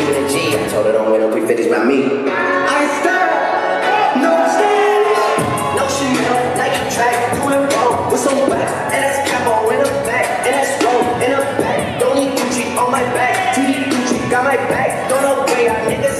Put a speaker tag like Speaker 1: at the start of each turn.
Speaker 1: she a G. I told her don't wear no 350s by me. I
Speaker 2: stand, no stand,
Speaker 1: no shoes, Nike track, it wrong with some back? and that's on in a back, and that's strong in a back. Don't need Gucci on my back, TD Gucci got my back. Don't know way I niggas